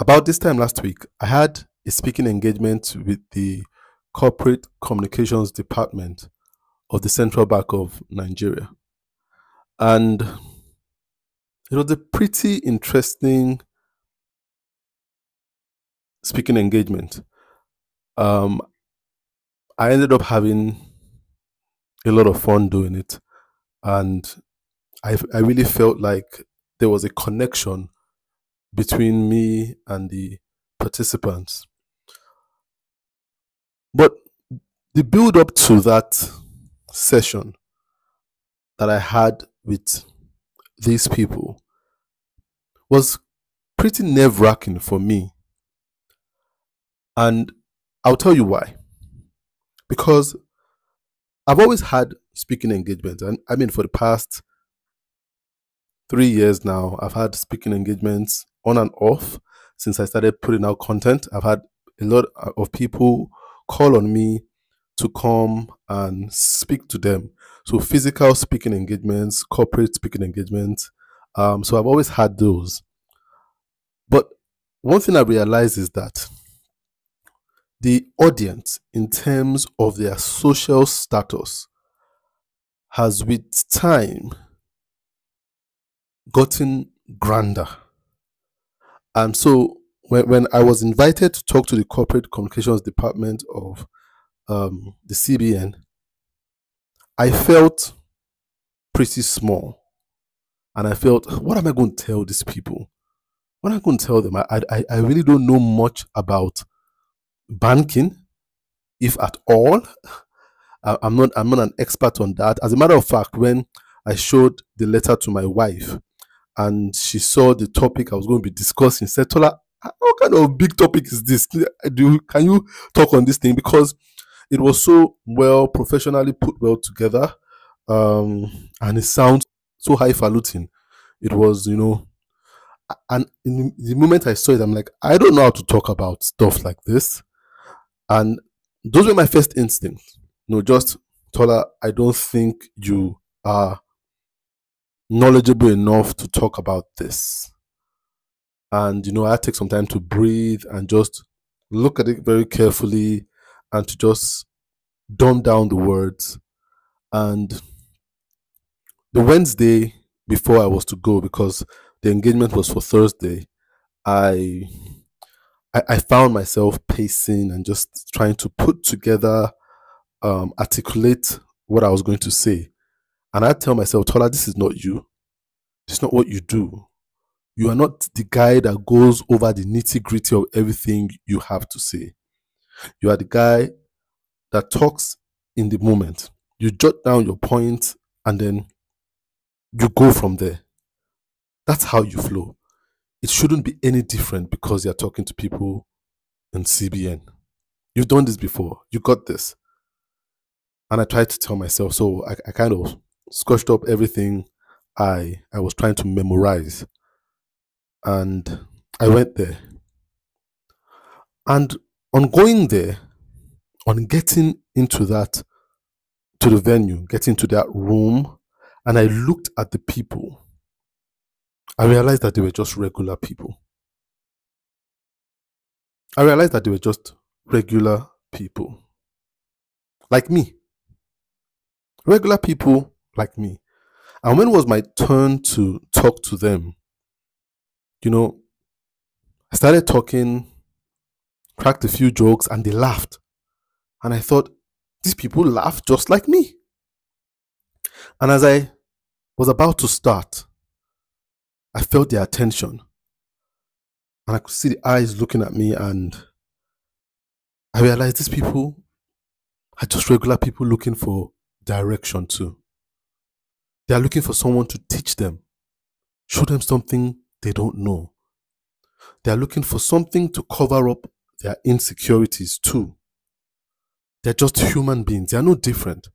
About this time last week, I had a speaking engagement with the Corporate Communications Department of the Central Bank of Nigeria. And it was a pretty interesting speaking engagement. Um, I ended up having a lot of fun doing it, and I, I really felt like there was a connection between me and the participants. But the build up to that session that I had with these people was pretty nerve wracking for me. And I'll tell you why. Because I've always had speaking engagements. And I mean, for the past three years now, I've had speaking engagements on and off since I started putting out content. I've had a lot of people call on me to come and speak to them. So physical speaking engagements, corporate speaking engagements. Um, so I've always had those. But one thing I realize is that the audience, in terms of their social status, has with time gotten grander. And so when, when I was invited to talk to the corporate communications department of um, the CBN, I felt pretty small. And I felt, what am I going to tell these people? What am I going to tell them? I, I, I really don't know much about banking, if at all. I'm not I'm not an expert on that. As a matter of fact, when I showed the letter to my wife and she saw the topic I was going to be discussing, said, Tola, what kind of big topic is this? Do can you talk on this thing? Because it was so well professionally put well together, um, and it sounds so highfalutin. It was, you know, and in the moment I saw it, I'm like, I don't know how to talk about stuff like this, and those were my first instincts. You know, just Tola, I don't think you are knowledgeable enough to talk about this. And you know i take some time to breathe and just look at it very carefully and to just dumb down the words. And the wednesday before i was to go because the engagement was for thursday i i, found myself pacing and just trying to put together um, articulate what i was going to say and i tell myself tola this is not you It's not what you do you are not the guy that goes over the nitty gritty of everything you have to say. You are the guy that talks in the moment. You jot down your points and then you go from there. That's how you flow. It shouldn't be any different because you're talking to people in CBN. You've done this before. You got this. And I tried to tell myself, so I, I kind of scratched up everything I I was trying to memorize and I went there. And on going there, on getting into that, to the venue, getting to that room, and I looked at the people, I realized that they were just regular people. I realized that they were just regular people. Like me. Regular people like me. And when it was my turn to talk to them, you know, I started talking, cracked a few jokes, and they laughed. And I thought, these people laugh just like me. And as I was about to start, I felt their attention. And I could see the eyes looking at me, and I realized these people are just regular people looking for direction too. They are looking for someone to teach them, show them something they don't know. They are looking for something to cover up their insecurities too. They're just human beings. They are no different.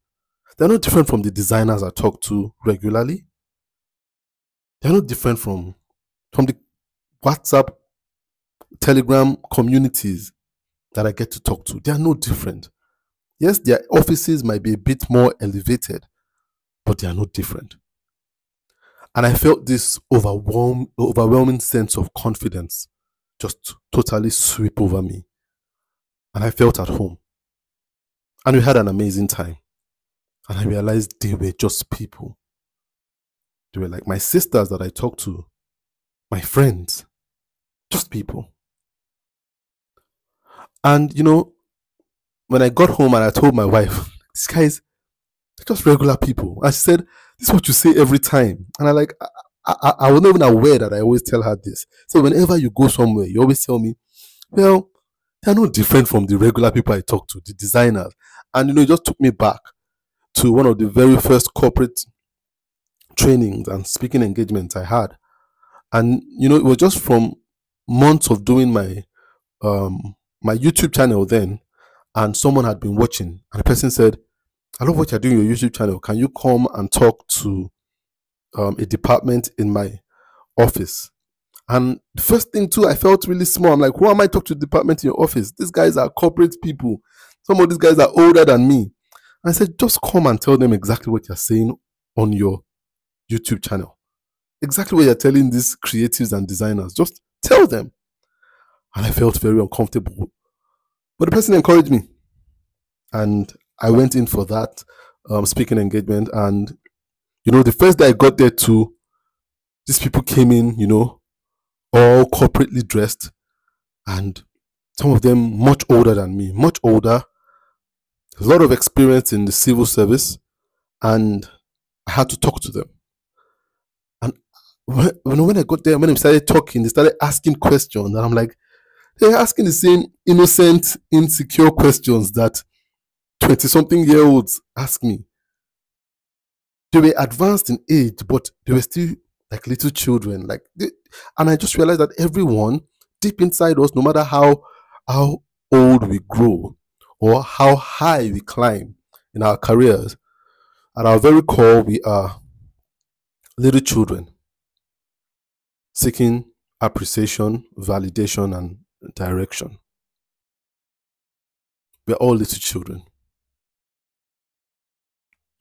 They're no different from the designers I talk to regularly. They're no different from, from the WhatsApp, Telegram communities that I get to talk to. They are no different. Yes, their offices might be a bit more elevated, but they are no different. And I felt this overwhelm, overwhelming sense of confidence just totally sweep over me. And I felt at home. And we had an amazing time. And I realized they were just people. They were like my sisters that I talked to, my friends, just people. And you know, when I got home and I told my wife, these guys, they're just regular people. And she said, This is what you say every time. And I like I, I, I was not even aware that I always tell her this. So whenever you go somewhere, you always tell me, Well, they're not different from the regular people I talk to, the designers. And you know, it just took me back to one of the very first corporate trainings and speaking engagements I had. And you know, it was just from months of doing my um my YouTube channel then, and someone had been watching, and the person said, I love what you're doing your YouTube channel. Can you come and talk to um, a department in my office? And the first thing too, I felt really small. I'm like, who am I talking to the department in your office? These guys are corporate people. Some of these guys are older than me. I said, just come and tell them exactly what you're saying on your YouTube channel. Exactly what you're telling these creatives and designers. Just tell them. And I felt very uncomfortable. But the person encouraged me. And I went in for that um, speaking engagement. And, you know, the first day I got there too, these people came in, you know, all corporately dressed. And some of them much older than me, much older. A lot of experience in the civil service. And I had to talk to them. And when, when I got there, when they started talking, they started asking questions. And I'm like, they're asking the same innocent, insecure questions that 20 something year olds ask me. They were advanced in age, but they were still like little children. Like, they, and I just realized that everyone deep inside us, no matter how how old we grow or how high we climb in our careers, at our very core, we are little children seeking appreciation, validation, and direction. We're all little children.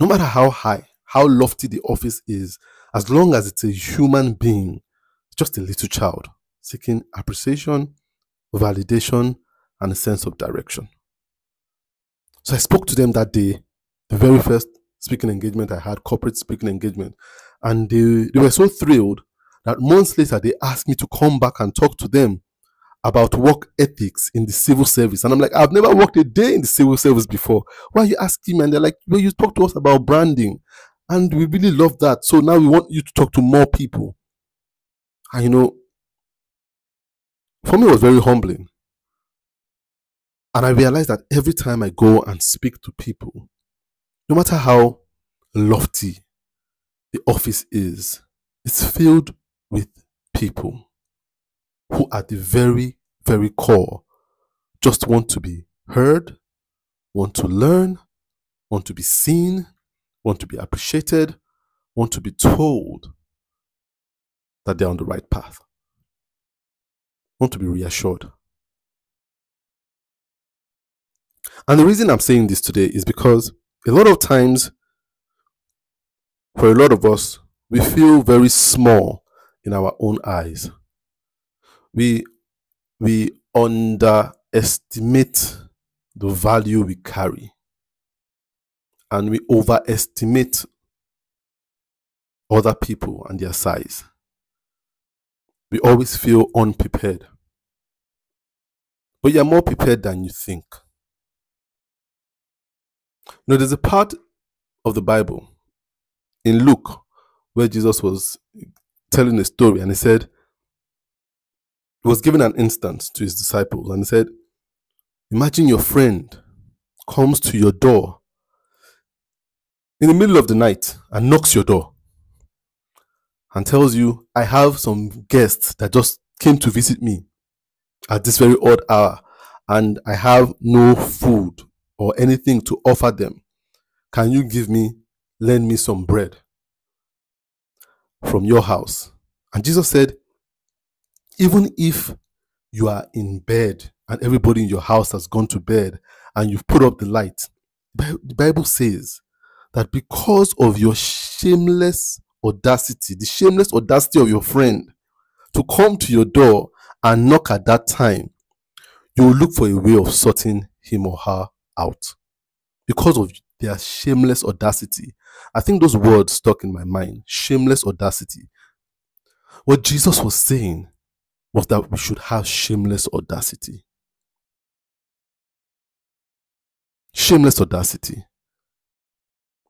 No matter how high, how lofty the office is, as long as it's a human being, just a little child seeking appreciation, validation, and a sense of direction. So I spoke to them that day, the very first speaking engagement I had, corporate speaking engagement, and they, they were so thrilled that months later they asked me to come back and talk to them about work ethics in the civil service. And I'm like, I've never worked a day in the civil service before. Why are you asking me? And they're like, well, you talk to us about branding. And we really love that. So now we want you to talk to more people. And you know, for me, it was very humbling. And I realized that every time I go and speak to people, no matter how lofty the office is, it's filled with people who at the very, very core just want to be heard, want to learn, want to be seen, want to be appreciated, want to be told that they're on the right path, want to be reassured. And the reason I'm saying this today is because a lot of times, for a lot of us, we feel very small in our own eyes we we underestimate the value we carry and we overestimate other people and their size. We always feel unprepared. But you're more prepared than you think. Now, there's a part of the Bible in Luke where Jesus was telling a story and he said, he was given an instance to his disciples and he said, Imagine your friend comes to your door in the middle of the night and knocks your door and tells you, I have some guests that just came to visit me at this very odd hour and I have no food or anything to offer them. Can you give me, lend me some bread from your house? And Jesus said, even if you are in bed and everybody in your house has gone to bed and you've put up the light, the Bible says that because of your shameless audacity, the shameless audacity of your friend to come to your door and knock at that time, you will look for a way of sorting him or her out because of their shameless audacity. I think those words stuck in my mind shameless audacity. What Jesus was saying was that we should have shameless audacity. Shameless audacity.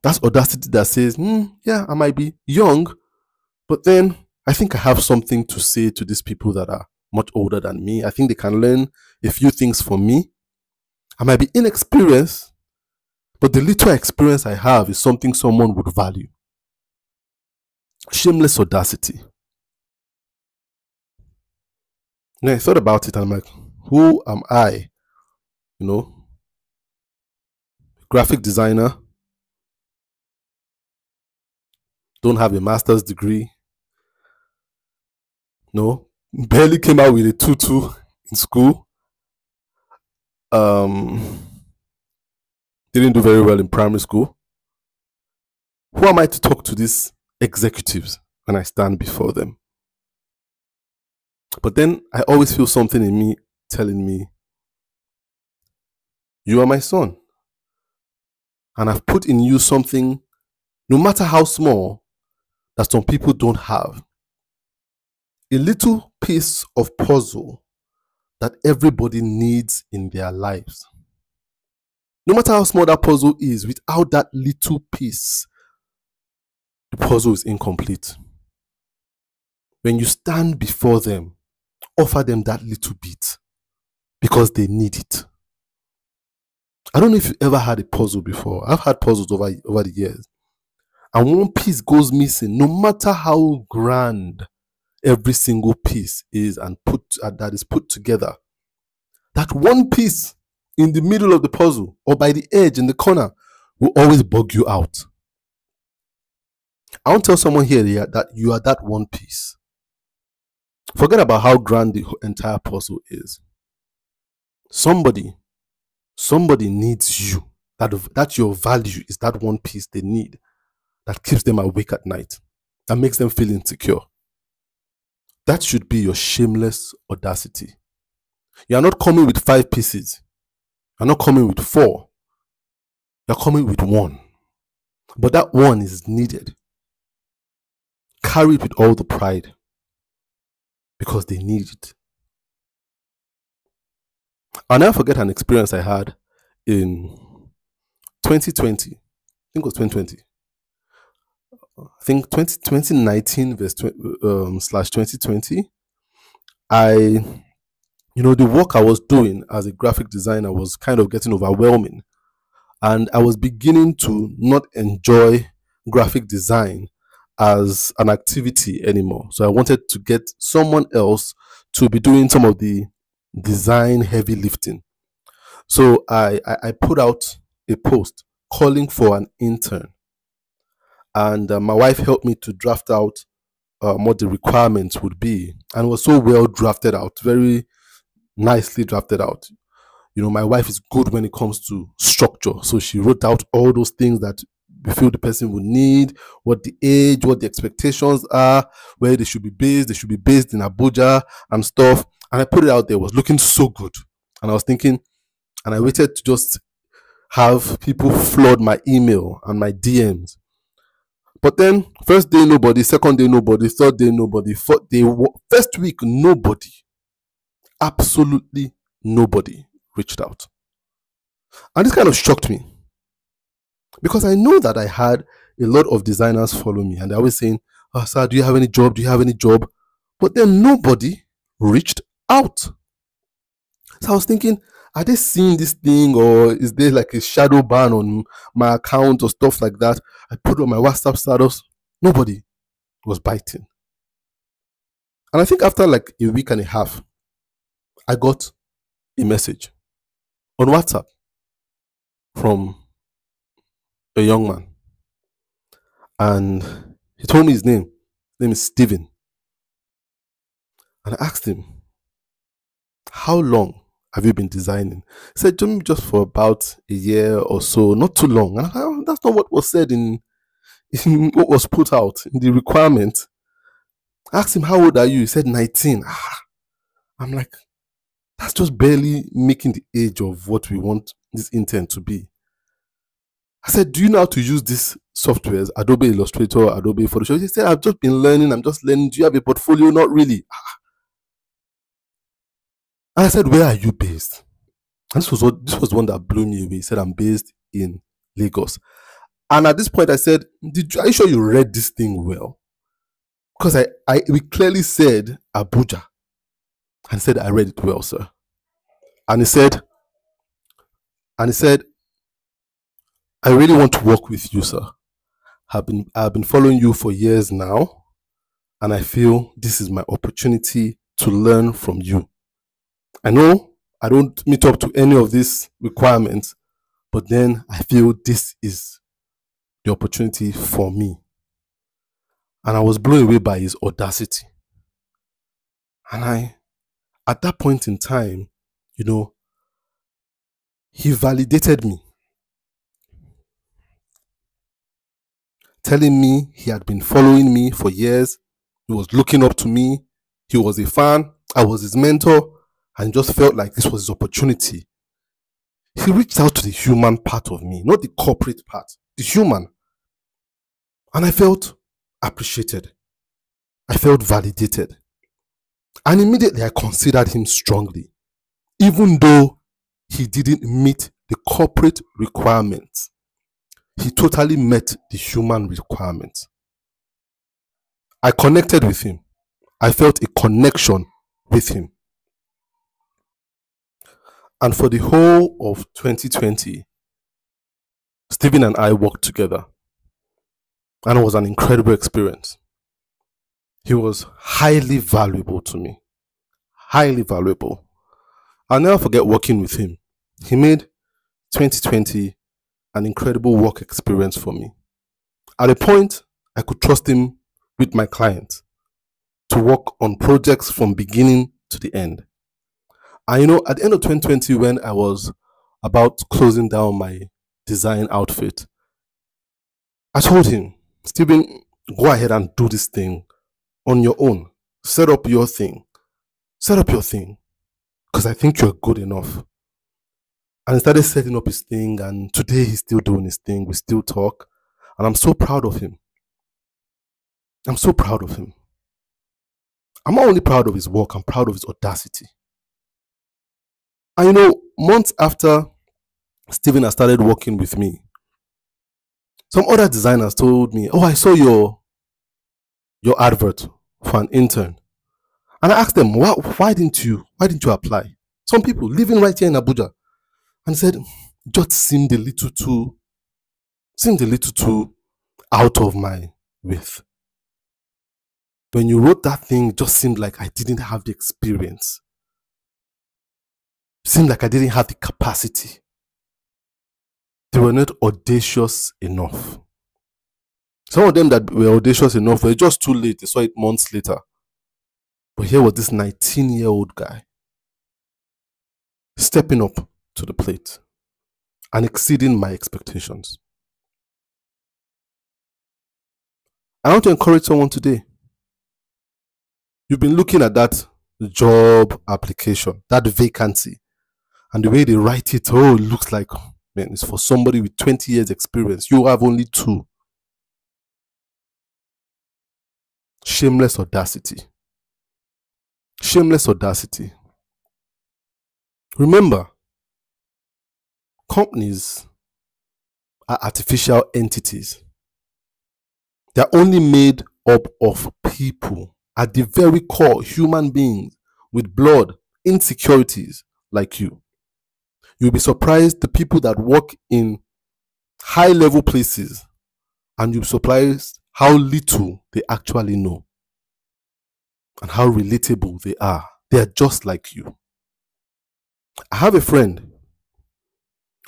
That's audacity that says, hmm, yeah, I might be young, but then I think I have something to say to these people that are much older than me. I think they can learn a few things from me. I might be inexperienced, but the little experience I have is something someone would value. Shameless audacity. And I thought about it and I'm like, who am I? You know, graphic designer, don't have a master's degree, no, barely came out with a two-two in school. Um, didn't do very well in primary school. Who am I to talk to these executives when I stand before them? But then I always feel something in me telling me, You are my son. And I've put in you something, no matter how small, that some people don't have a little piece of puzzle that everybody needs in their lives. No matter how small that puzzle is, without that little piece, the puzzle is incomplete. When you stand before them, offer them that little bit because they need it. I don't know if you ever had a puzzle before. I've had puzzles over, over the years. And one piece goes missing, no matter how grand every single piece is and put uh, that is put together. That one piece in the middle of the puzzle or by the edge in the corner will always bug you out. I want to tell someone here that you are that one piece. Forget about how grand the entire puzzle is. Somebody, somebody needs you. That that your value is that one piece they need that keeps them awake at night, that makes them feel insecure. That should be your shameless audacity. You are not coming with five pieces. You're not coming with four. You're coming with one. But that one is needed. Carry it with all the pride because they need it. I'll never forget an experience I had in 2020. I think it was 2020. I think 20, 2019 verse um, slash 2020, I, you know, the work I was doing as a graphic designer was kind of getting overwhelming. And I was beginning to not enjoy graphic design as an activity anymore. So I wanted to get someone else to be doing some of the design heavy lifting. So I, I, I put out a post calling for an intern and uh, my wife helped me to draft out um, what the requirements would be and was so well drafted out very nicely drafted out you know my wife is good when it comes to structure so she wrote out all those things that we feel the person would need what the age what the expectations are where they should be based they should be based in abuja and stuff. And i put it out there it was looking so good. And i was thinking and i waited to just have people flood my email and my dms but then, first day, nobody, second day, nobody, third day, nobody, fourth day, first week, nobody, absolutely nobody reached out. And this kind of shocked me because I know that I had a lot of designers follow me and they're always saying, Oh, sir, do you have any job? Do you have any job? But then nobody reached out. So I was thinking, are they seeing this thing or is there like a shadow ban on my account or stuff like that? I put on my WhatsApp status. Nobody was biting. And I think after like a week and a half, I got a message on WhatsApp from a young man. And he told me his name. His name is Stephen. And I asked him, How long have you been designing? He said, just for about a year or so, not too long. And oh, that's not what was said in, in what was put out in the requirement. I asked him, How old are you? He said, 19. Ah, I'm like, that's just barely making the age of what we want this intern to be. I said, Do you know how to use these softwares, Adobe Illustrator, Adobe Photoshop? He said, I've just been learning, I'm just learning. Do you have a portfolio? Not really. Ah. And I said, Where are you based? And this was what this was one that blew me away. He said, I'm based in Lagos. And at this point, I said, Did you, Are you sure you read this thing well? Because I, I we clearly said Abuja. And said, I read it well, sir. And he said, and he said, I really want to work with you, sir. I've been I've been following you for years now, and I feel this is my opportunity to learn from you. I know I don't meet up to any of these requirements, but then I feel this is the opportunity for me. And I was blown away by his audacity. And I, at that point in time, you know, he validated me. Telling me he had been following me for years. He was looking up to me. He was a fan. I was his mentor and just felt like this was his opportunity. He reached out to the human part of me, not the corporate part, the human. And I felt appreciated. I felt validated. And immediately I considered him strongly, even though he didn't meet the corporate requirements he totally met the human requirement. I connected with him. I felt a connection with him. And for the whole of 2020, Stephen and I worked together. And it was an incredible experience. He was highly valuable to me. Highly valuable. I'll never forget working with him. He made 2020 an incredible work experience for me. At a point, I could trust him with my client to work on projects from beginning to the end. And you know, at the end of 2020, when I was about closing down my design outfit, I told him, Stephen, go ahead and do this thing on your own. Set up your thing. Set up your thing. Because I think you're good enough and he started setting up his thing and today he's still doing his thing. We still talk and i'm so proud of him. I'm so proud of him. I'm not only proud of his work i'm proud of his audacity. And you know months after stephen has started working with me some other designers told me oh i saw your your advert for an intern. And i asked them why, why didn't you why didn't you apply? Some people living right here in abuja and said, just seemed a little too, seemed a little too out of my width. When you wrote that thing, it just seemed like I didn't have the experience. It seemed like I didn't have the capacity. They were not audacious enough. Some of them that were audacious enough were just too late. They saw it months later. But here was this 19 year old guy stepping up to the plate and exceeding my expectations. I want to encourage someone today. You've been looking at that job application, that vacancy, and the way they write it, oh, it looks like, man, it's for somebody with 20 years experience. You have only two. Shameless audacity. Shameless audacity. Remember, companies are artificial entities. They're only made up of people at the very core, human beings with blood, insecurities like you. You'll be surprised the people that work in high level places and you'll be surprised how little they actually know and how relatable they are. They are just like you. I have a friend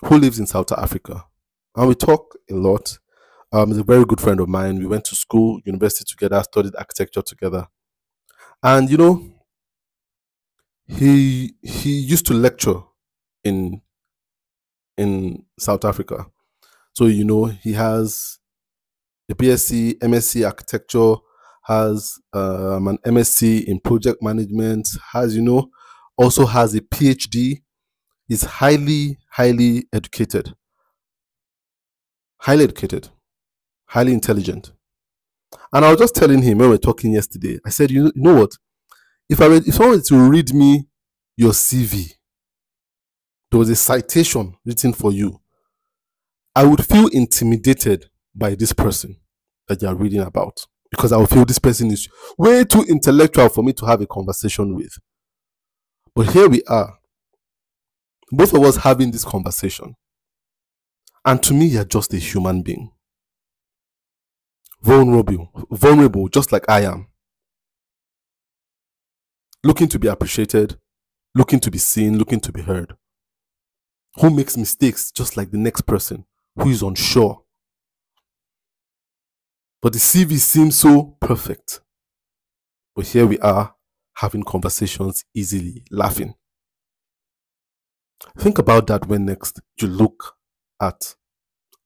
who lives in South Africa. And we talk a lot. Um, he's a very good friend of mine. We went to school, university together, studied architecture together. And you know, he he used to lecture in in South Africa. So you know, he has a BSc, MSc architecture, has um, an MSc in project management, has you know also has a PhD, is highly, highly educated. Highly educated, highly intelligent. And I was just telling him when we were talking yesterday, I said, you, you know what? If I read, if someone to read me your CV, there was a citation written for you, I would feel intimidated by this person that you are reading about because I would feel this person is way too intellectual for me to have a conversation with. But here we are, both of us having this conversation. And to me, you're just a human being. Vulnerable, vulnerable, just like I am. Looking to be appreciated, looking to be seen, looking to be heard. Who makes mistakes just like the next person who is unsure. But the CV seems so perfect. But here we are having conversations easily, laughing. Think about that when next you look at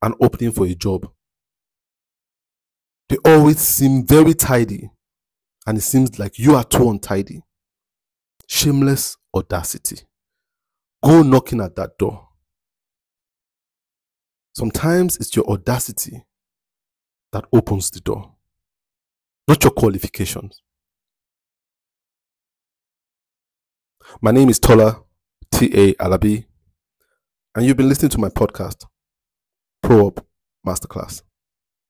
an opening for a job. They always seem very tidy, and it seems like you are too untidy. Shameless audacity. Go knocking at that door. Sometimes it's your audacity that opens the door, not your qualifications. My name is Tola T.A. Alabi, and you've been listening to my podcast, ProUp Masterclass.